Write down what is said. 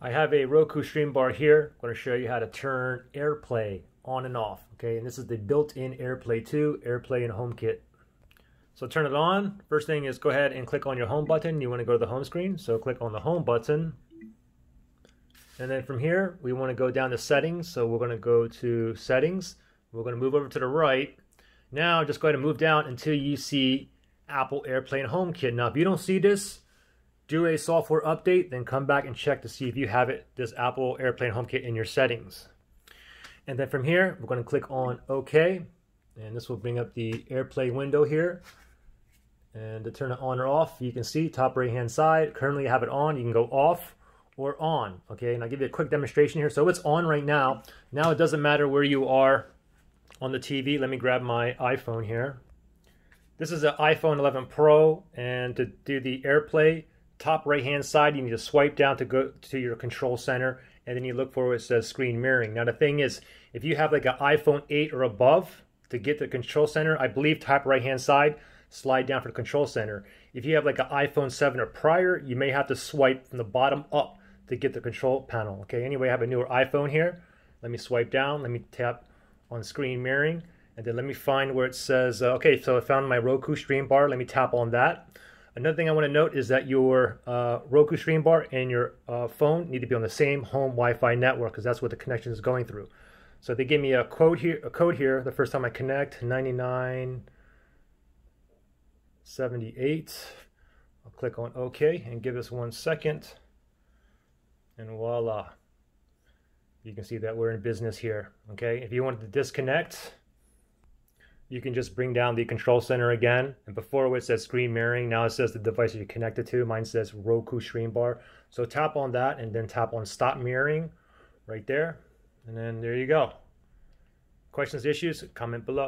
I have a Roku Stream Bar here. I'm going to show you how to turn AirPlay on and off. Okay, and this is the built-in AirPlay 2, AirPlay and HomeKit. So turn it on. First thing is go ahead and click on your home button. You want to go to the home screen. So click on the home button. And then from here, we want to go down to settings. So we're going to go to settings. We're going to move over to the right. Now just go ahead and move down until you see Apple AirPlay and HomeKit. Now if you don't see this, do a software update, then come back and check to see if you have it, this Apple AirPlay HomeKit in your settings. And then from here, we're going to click on OK, and this will bring up the AirPlay window here. And to turn it on or off, you can see top right hand side, currently I have it on, you can go off or on, okay? And I'll give you a quick demonstration here. So it's on right now. Now it doesn't matter where you are on the TV. Let me grab my iPhone here. This is an iPhone 11 Pro, and to do the AirPlay, top right hand side, you need to swipe down to go to your control center and then you look for where it says screen mirroring. Now the thing is, if you have like an iPhone 8 or above to get the control center, I believe top right hand side, slide down for the control center. If you have like an iPhone 7 or prior, you may have to swipe from the bottom up to get the control panel. Okay, anyway, I have a newer iPhone here. Let me swipe down, let me tap on screen mirroring, and then let me find where it says, uh, okay, so I found my Roku stream bar. Let me tap on that. Another thing I want to note is that your uh, Roku Stream Bar and your uh, phone need to be on the same home Wi-Fi network because that's what the connection is going through. So they gave me a code here. A code here. The first time I connect, 9978. I'll click on OK and give this one second, and voila. You can see that we're in business here. Okay. If you wanted to disconnect, you can just bring down the control center again. And before it says screen mirroring, now it says the device you're connected to. Mine says Roku Stream Bar. So tap on that and then tap on stop mirroring right there. And then there you go. Questions, issues, comment below.